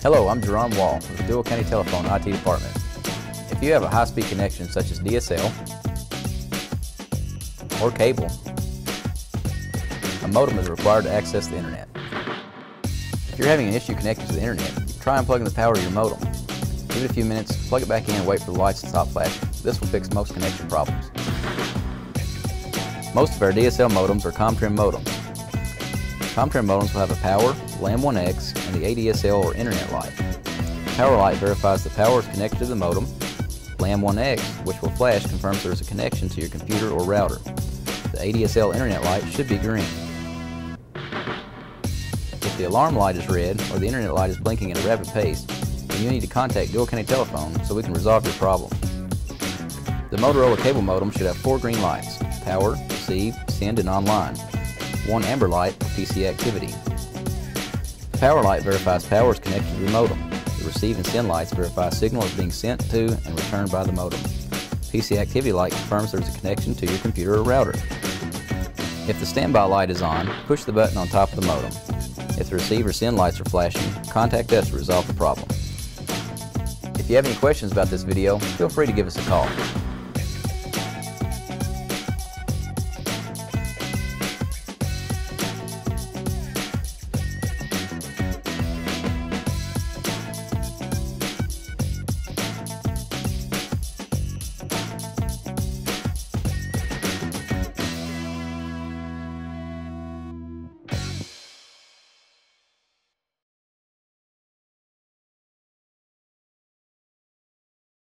Hello, I'm Jeron Wall with the Duo County Telephone IT Department. If you have a high-speed connection such as DSL or cable, a modem is required to access the internet. If you're having an issue connecting to the internet, try unplugging the power to your modem. Give it a few minutes, plug it back in and wait for the lights to stop flashing. This will fix most connection problems. Most of our DSL modems are Comtrend modems. Comtrend modems will have a power, LAN1X, and the ADSL or Internet light. Power light verifies the power is connected to the modem. LAN1X, which will flash, confirms there is a connection to your computer or router. The ADSL Internet light should be green. If the alarm light is red or the Internet light is blinking at a rapid pace, then you need to contact Duo County Telephone so we can resolve your problem. The Motorola cable modem should have four green lights, power, receive, send, and online. One amber light for PC activity. The power light verifies power is connected to the modem. The receive and send lights verify signal is being sent to and returned by the modem. PC activity light confirms there is a connection to your computer or router. If the standby light is on, push the button on top of the modem. If the receive or send lights are flashing, contact us to resolve the problem. If you have any questions about this video, feel free to give us a call.